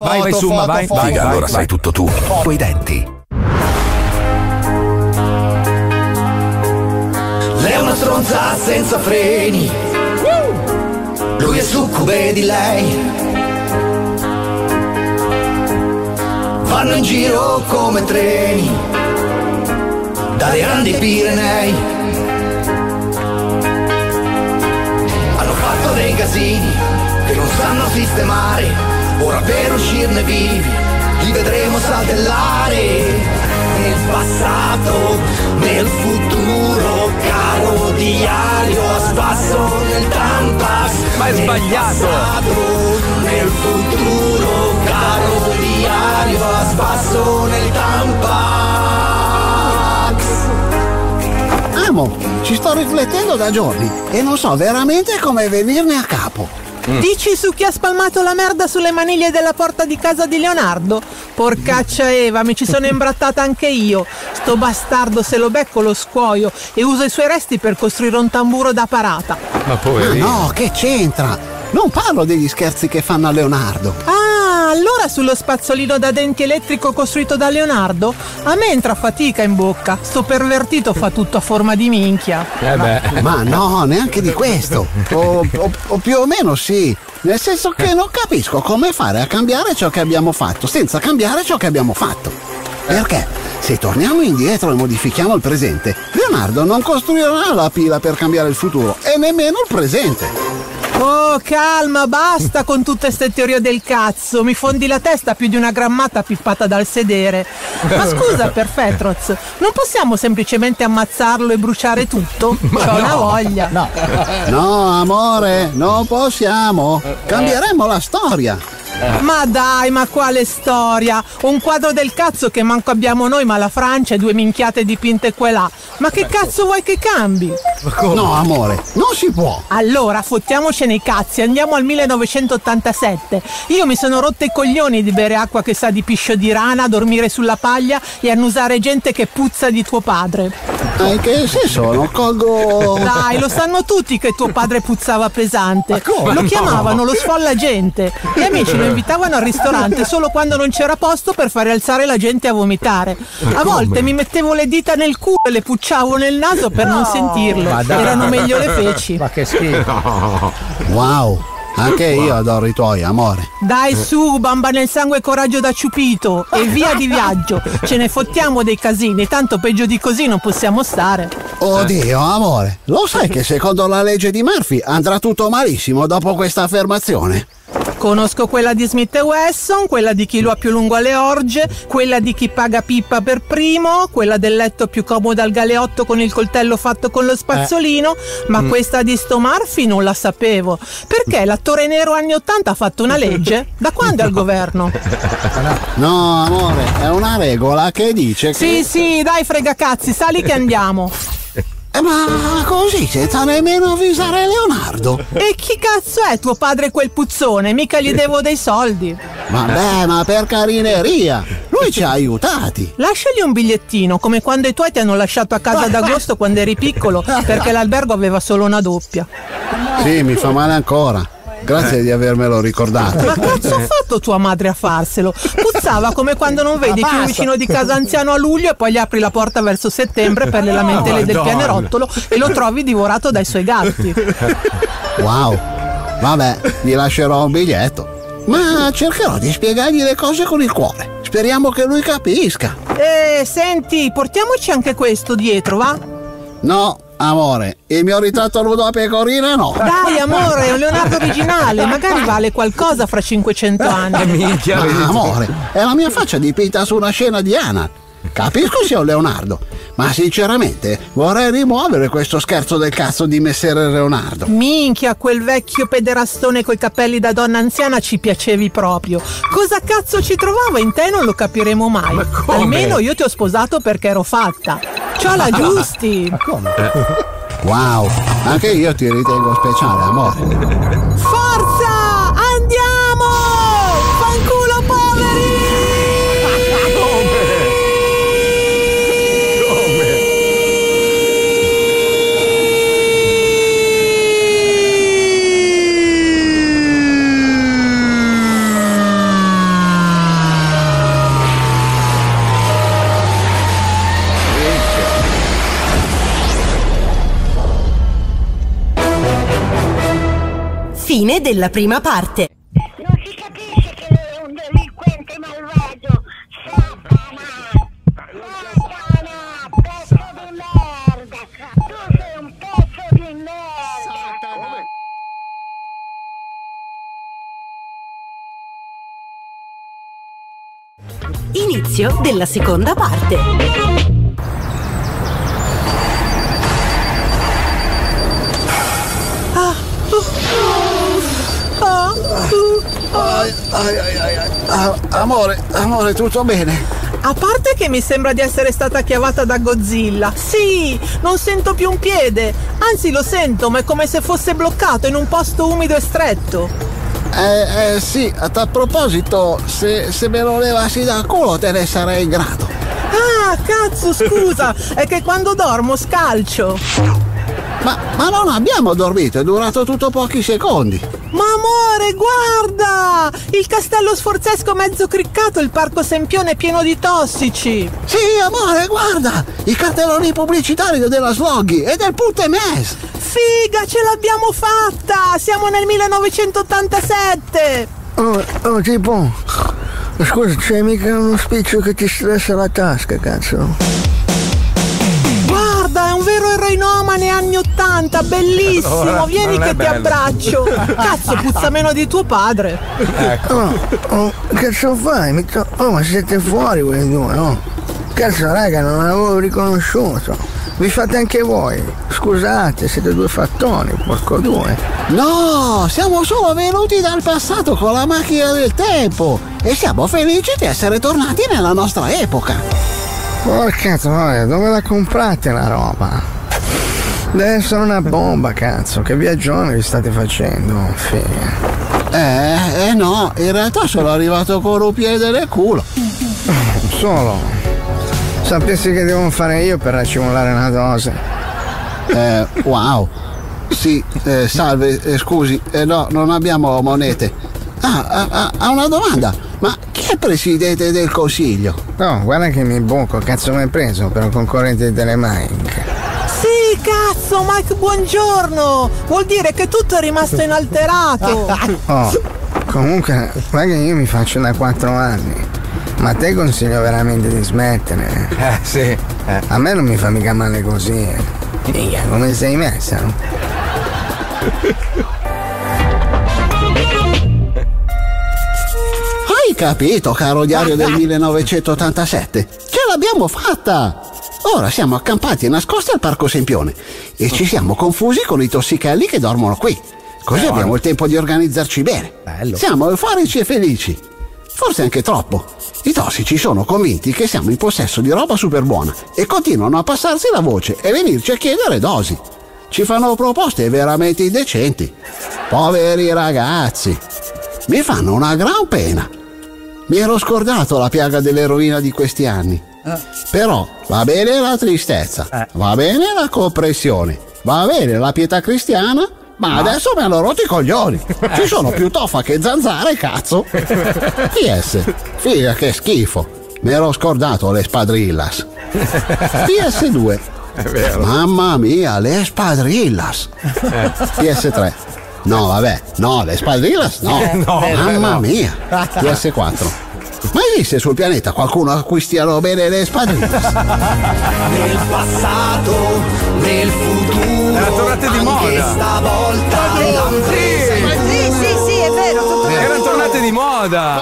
Vai, vai, Summa, vai, foto. vai, Figa, vai, allora vai. sai tutto tu. I tuoi denti. Lei è una stronza senza freni. Lui è succube di lei. Vanno in giro come treni. Dalle grandi Pirenei. Hanno fatto dei casini che non sanno sistemare. Ora per uscirne vivi li vedremo saltellare. Nel passato, nel futuro, caro diario a spasso nel Tampax. Ma è Nel sbagliato. passato, nel futuro, caro diario a spasso nel Tampax. Amo, ci sto riflettendo da giorni e non so veramente come venirne a capo. Dici su chi ha spalmato la merda sulle maniglie della porta di casa di Leonardo? Porcaccia Eva, mi ci sono imbrattata anche io. Sto bastardo se lo becco lo scuoio e uso i suoi resti per costruire un tamburo da parata. Ma Ma poverino. no, che c'entra? Non parlo degli scherzi che fanno a Leonardo. Ah, allora sullo spazzolino da denti elettrico costruito da Leonardo? A me entra fatica in bocca. Sto pervertito fa tutto a forma di minchia. Eh beh. Ma no, neanche di questo. O, o- o più o meno sì. Nel senso che non capisco come fare a cambiare ciò che abbiamo fatto senza cambiare ciò che abbiamo fatto. Perché se torniamo indietro e modifichiamo il presente, Leonardo non costruirà la pila per cambiare il futuro e nemmeno il presente. Oh, calma, basta con tutte ste teorie del cazzo. Mi fondi la testa più di una grammata pippata dal sedere. Ma scusa, Perfetroz, non possiamo semplicemente ammazzarlo e bruciare tutto? C'ho una voglia. No, amore, non possiamo. Cambieremo la storia. Ma dai, ma quale storia? Un quadro del cazzo che manco abbiamo noi, ma la Francia e due minchiate dipinte qua e là. Ma che cazzo vuoi che cambi? No, amore, non si può. Allora, fottiamocene i cazzi, andiamo al 1987. Io mi sono rotta i coglioni di bere acqua che sa di piscio di rana, dormire sulla paglia e annusare gente che puzza di tuo padre. Ma in che senso? Non colgo. Dai, lo sanno tutti che tuo padre puzzava pesante. Lo chiamavano lo sfolla gente. Gli amici lo invitavano al ristorante solo quando non c'era posto per fare alzare la gente a vomitare. A volte mi mettevo le dita nel culo e le pucciavo nel naso per non sentirlo. Erano meglio le feci. Ma che schifo. Wow, anche io adoro i tuoi, amore. Dai su, bamba nel sangue e coraggio da ciupito e via di viaggio. Ce ne fottiamo dei casini, tanto peggio di così non possiamo stare. Oddio, amore, lo sai che secondo la legge di Murphy andrà tutto malissimo dopo questa affermazione? Conosco quella di Smith e Wesson, quella di chi lo ha più lungo alle orge, quella di chi paga pippa per primo, quella del letto più comodo al galeotto con il coltello fatto con lo spazzolino, ma questa di sto Murphy non la sapevo. Perché l'attore nero anni 80 ha fatto una legge? Da quando è al governo? No, amore, è una regola che dice che. Sì, sì, dai fregacazzi, sali che andiamo. Eh, ma così, senza nemmeno avvisare Leonardo. E chi cazzo è tuo padre quel puzzone? Mica gli devo dei soldi. Vabbè, ma per carineria, lui ci ha aiutati. Lasciagli un bigliettino, come quando i tuoi ti hanno lasciato a casa ad agosto quando eri piccolo, perché l'albergo aveva solo una doppia. Sì, mi fa male ancora. Grazie di avermelo ricordato. Ma cazzo ha fatto tua madre a farselo? Puzzava come quando non vedi più un vicino di casa anziano a luglio e poi gli apri la porta verso settembre per le lamentele del Madonna. pianerottolo e lo trovi divorato dai suoi gatti. Wow. Vabbè, gli lascerò un biglietto. Ma cercherò di spiegargli le cose con il cuore. Speriamo che lui capisca. E senti, portiamoci anche questo dietro, va? No, amore, il mio ritratto nudo a pecorina no. Dai, amore, è un Leonardo originale, magari vale qualcosa fra 500 Eh, anni. minchia, Ma tu. amore, è la mia faccia dipinta su una scena di Anna. Capisco sia un Leonardo, ma sinceramente vorrei rimuovere questo scherzo del cazzo di messere Leonardo. Minchia, quel vecchio pederastone coi capelli da donna anziana ci piacevi proprio. Cosa cazzo ci trovava in te non lo capiremo mai. come? Almeno io ti ho sposato perché ero fatta. Ciao la giusti. Wow, anche io ti ritengo speciale, amore. Forza! Fine della prima parte. Non si capisce che lui è un delinquente malvagio. Satana! Satana! Pezzo di merda! Tu sei un pezzo di merda! Inizio della seconda parte. Ah, uh, Ai, ai, ai, ai, ai. Ah, amore, amore, tutto bene? A parte che mi sembra di essere stata chiavata da Godzilla. Sì, non sento più un piede. Anzi, lo sento, ma è come se fosse bloccato in un posto umido e stretto. Eh, eh sì, a tal proposito, se, se me lo levassi dal culo te ne sarei grato. Ah, cazzo, scusa, è che quando dormo scalcio. Ma, ma non abbiamo dormito, è durato tutto pochi secondi. Ma amore, guarda! Il castello sforzesco mezzo criccato, il parco Sempione pieno di tossici. Sì, amore, guarda! I cartelloni pubblicitari della Sloggy e del Putte Mes! Figa, ce l'abbiamo fatta! Siamo nel 1987! Oh, oh, tipo, scusa, c'è mica uno spiccio che ti stressa la tasca, cazzo. Eroinomane anni 80, bellissimo! Ora, Vieni che ti abbraccio! Cazzo, puzza meno di tuo padre! Oh, oh, cazzo fai? Mi to- oh, ma siete fuori voi due, oh. Cazzo, raga, non l'avevo riconosciuto. Vi fate anche voi. Scusate, siete due fattoni, porco due. No, siamo solo venuti dal passato con la macchina del tempo e siamo felici di essere tornati nella nostra epoca. Porca troia, dove la comprate la roba? Deve essere una bomba, cazzo. Che viaggione vi state facendo? Figa. Eh, eh no, in realtà sono arrivato con un piede nel culo. Solo. Sapessi che devo fare io per racimolare una dose. Eh, wow. Sì, eh, salve, eh, scusi, eh, no, non abbiamo monete. Ah, ah, ah, ha una domanda. Ma chi è presidente del consiglio? No, guarda che mi buco, cazzo mi hai preso per un concorrente di Telemainc. Cazzo, Mike, buongiorno! Vuol dire che tutto è rimasto inalterato! Oh, comunque, guarda che io mi faccio da 4 anni. Ma te consiglio veramente di smettere. Eh, sì. Eh. A me non mi fa mica male così. eh. Minchia, come sei messa? no? Hai capito, caro diario del 1987? Ce l'abbiamo fatta! Ora siamo accampati e nascosti al Parco Sempione e ci siamo confusi con i tossichelli che dormono qui. Così abbiamo il tempo di organizzarci bene. Bello. Siamo euforici e felici. Forse anche troppo. I tossici sono convinti che siamo in possesso di roba super buona e continuano a passarsi la voce e venirci a chiedere dosi. Ci fanno proposte veramente indecenti. Poveri ragazzi. Mi fanno una gran pena. Mi ero scordato la piaga dell'eroina di questi anni. Però va bene la tristezza, va bene la comprensione, va bene la pietà cristiana, ma adesso mi hanno rotto i coglioni. Ci sono più toffa che zanzare, cazzo. PS, figa che schifo. Mi ero scordato le spadrillas. PS2. Mamma mia, le spadrillas. PS3. No, vabbè, no, le spadrillas no. no, Mamma no. mia. PS4. Ma esiste sul pianeta qualcuno a cui stiano bene le spadrillas? Nel passato, nel futuro. Erano tornate di moda. stavolta Sì, Sì, sì, sì, è vero, Erano tornate di moda.